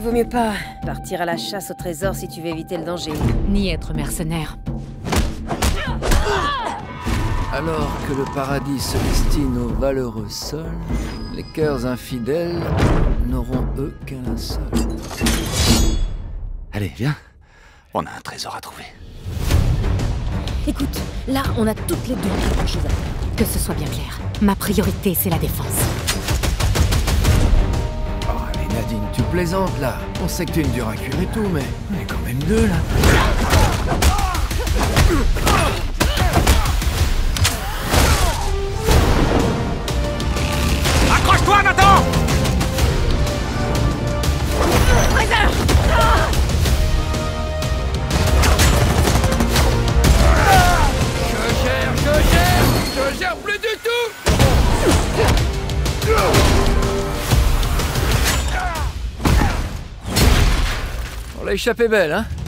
mieux pas partir à la chasse au trésor si tu veux éviter le danger. Ni être mercenaire. Alors que le paradis se destine aux valeureux sols, les cœurs infidèles n'auront eux qu'un seul. Allez, viens. On a un trésor à trouver. Écoute, là, on a toutes les deux quelque chose à faire. Que ce soit bien clair. Ma priorité, c'est la défense. On sait que t'es une dure à cuire et tout, mais on est quand même deux là. L'a échappé belle, hein